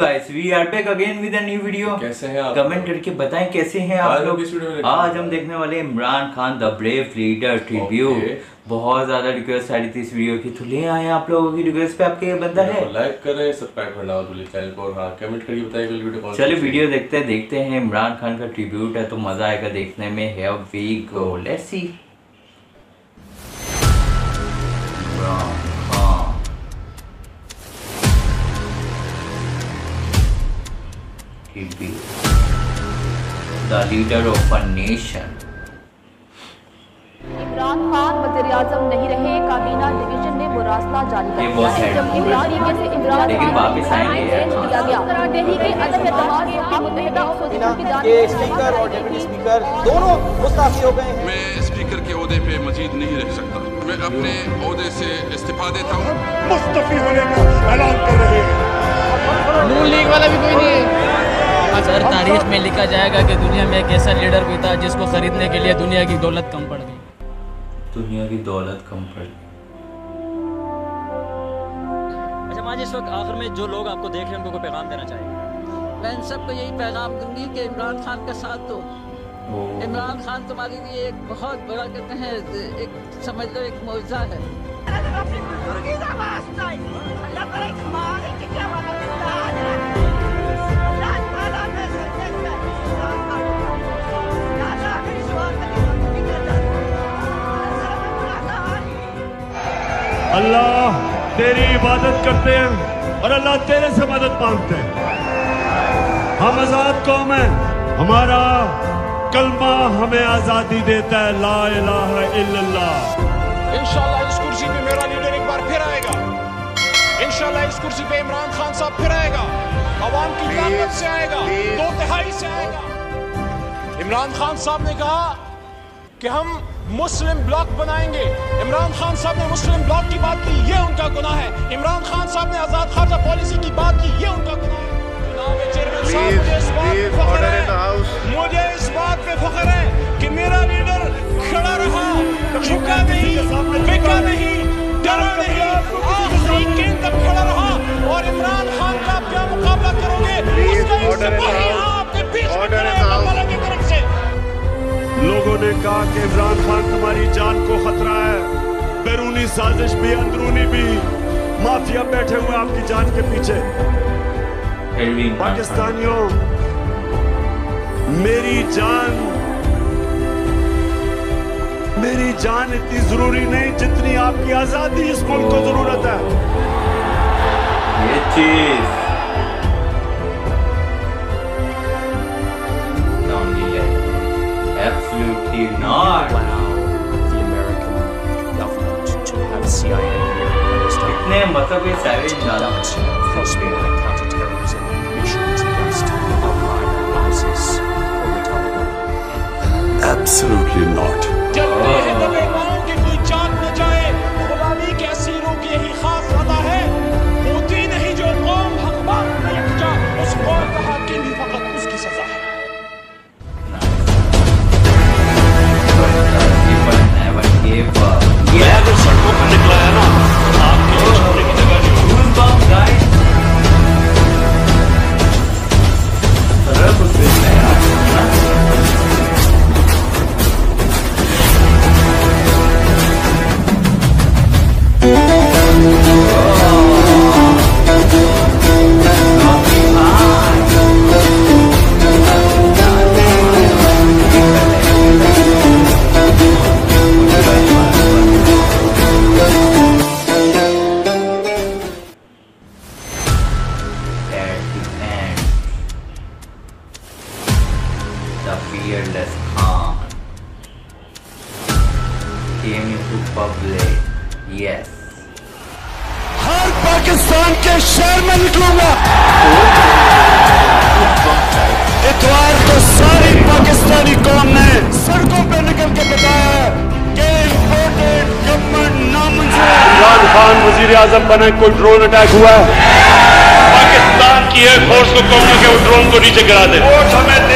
Guys we are back again with a new video कैसे हैं आप? कमेंट करके बताएँ कैसे हैं आप लोग? आज हम देखने वाले Imran Khan the brave leader Okay. बहुत ज़्यादा रिक्वेस्ट आ रही थी इस वीडियो की। तो ले आए आप लोगों की रिक्वेस्ट पे आपके ये बंदा है। लाइक करें सब्सक्राइब करना और बोलिए चैनल को और हाँ कमेंट करके बताइए कल वीडियो कौन सी चलिए थी। वीडियो देखते हैं देखते हैं इमरान खान का ट्रिब्यूट है तो मज़ा आएगा देखने में। Here we go let's see tribute the leader of a nation. Imran Khan वज़ीर आज़म नहीं रहे काबीना डिवीज़न ने मुरासला जारी कर दिया है। जब इमरान से इमरान लेकिन वापस आएँगे। चेंज किया गया। दिल्ली के अदम एतमाद के मुतहदा अपोजिशन की जानिब के स्पीकर और डिप्टी स्पीकर दोनों मुस्ताफी हो गए हैं। मैं स्पीकर के ओहदे पे मजीद नहीं रह सकता। मैं अपने ओहदे से इस्तीफा देता हूँ। मुस्तफी होने का ऐलान कर रहे हैं। नून लीग वाला भी कोई नहीं है। सर तारीख में लिखा जाएगा कि दुनिया में एक ऐसा लीडर भी था जिसको खरीदने के लिए दुनिया की दौलत कम पड़ गई। दुनिया की दौलत कम पड़ गई। अच्छा माँ इस वक्त आखिर में जो लोग आपको देख रहे हैं उनको कोई पैगाम देना चाहिए? मैं इन सबको यही पैगाम दूँगी कि इमरान खान का साथ दो। इमरान खान तुम्हारे लिए एक बहुत बड़ा कहते हैं एक समझ लो एक मुआवजा है। तेरी इबादत करते हैं और अल्लाह तेरे से मदद मांगते हैं। हम आज़ाद कौम है। हमारा कलमा हमें आज़ादी देता है। ला इलाहा इल्लल्लाह। इंशाल्लाह इस कुर्सी पे मेरा लीडर एक बार फिर आएगा। इंशाल्लाह इस कुर्सी पे इमरान खान साहब फिर आएगा। अवाम की ताकत से आएगा। दो तिहाई से आएगा। इमरान खान साहब ने कहा कि हम मुस्लिम ब्लॉक बनाएँगे। इमरान खान साहब ने मुस्लिम ब्लॉक की बात की ये उनका गुना है। इमरान खान साहब ने आज़ाद खारजा पॉलिसी की बात की ये उनका गुना है। मुझे इस बात पे फख्र है। मुझे इस बात पे फख्र है कि मेरा लीडर खड़ा रहा झुका नहीं बिका नहीं डरा नहीं। आखिरी गेंद तक खड़ा रहा और इमरान खान का क्या मुकाबला करोगे? उसका सिपाही आपके बीच में लोगों ने कहा कि इमरान खान तुम्हारी जान को खतरा है। बैरूनी साजिश भी, अंदरूनी भी। माफिया बैठे हुए आपकी जान के पीछे। पाकिस्तानियों, मेरी जान मेरी जान इतनी ज़रूरी नहीं जितनी आपकी आज़ादी इस मुल्क को ज़रूरत है। ये चीज़ इतने मतलब ये सारे the fearless Khan came into public. Yes. हर पाकिस्तान के शहर में निकलूँगा इतवार को सारी पाकिस्तानी कौम ने सड़कों पे निकल के बताया कि इम्पोर्टेड गवर्नमेंट नामंजूर इमरान खान वज़ीर आज़म बने कोई ड्रोन अटैक हुआ है पाकिस्तान की एयरफोर्स को कहूँगा कि वो ड्रोन को नीचे गिरा दे वोट हमें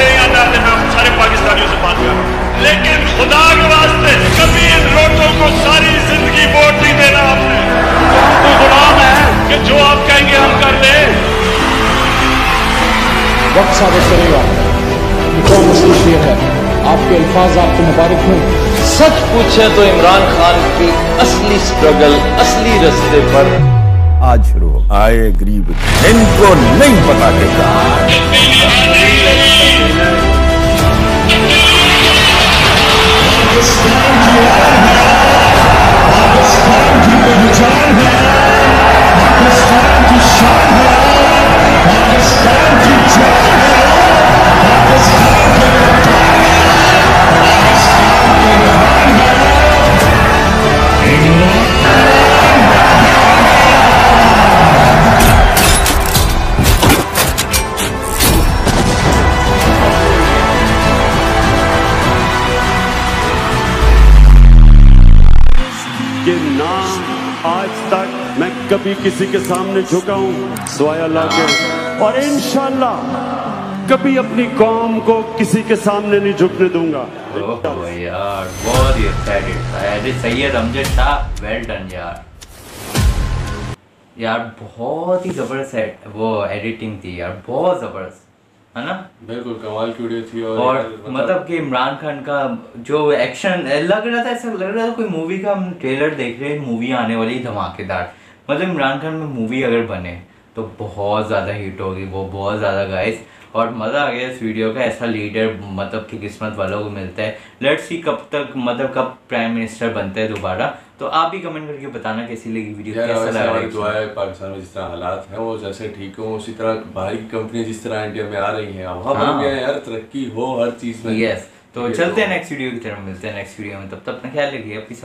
खुदा के वास्ते कभी इन लोगों को सारी ज़िंदगी वोट नहीं देना आपने। कोई गुलाम है कि जो आप कहेंगे हम कर ले वक्त साबित करेगा कि कौन है। आपके अल्फाज आपको मुबारक हों। सच पूछे तो इमरान खान की असली स्ट्रगल असली रास्ते पर आज शुरू हो। आए गरीब इनको नहीं पता कि कभी किसी के सामने झुका हूँ सोया ला के। और इंशाल्लाह कभी अपनी कौम को किसी के सामने नहीं झुकने दूँगा। ओह यार बहुत ही edit Syed Amjad Shah well done यार। यार बहुत ही ज़बरदस्त है वो एडिटिंग थी यार बहुत ज़बरदस्त है ना? बिल्कुल कमाल की वीडियो थी और, और यार, मतलब कि इमरान खान का जो एक्शन लग रहा था ऐसा लग रहा था कोई मूवी का हम ट्रेलर देख रहे हैं मूवी आने वाली धमाकेदार। मतलब इमरान खान में मूवी अगर बने तो बहुत ज़्यादा हिट होगी वो बहुत ज़्यादा गाइस और मज़ा आ गया इस वीडियो का ऐसा लीडर मतलब कि किस्मत वालों को मिलता है। लेट्स सी कब तक मतलब कब प्राइम मिनिस्टर बनते हैं दोबारा। तो आप भी कमेंट करके बताना कैसी लगी वीडियो कैसा लगा दुआ है पाकिस्तान में जिस तरह हालात हैं वो जैसे ठीक हो उसी तरह बाहर कंपनियाँ जिस तरह इंडिया में आ रही हैं वहाँ हाँ। भी यार तरक्की हो हर चीज़ में। यस तो चलते हैं नेक्स्ट वीडियो की तरफ़ मिलते हैं नेक्स्ट वीडियो में। तब तक अपना ख्याल रखिए अपनी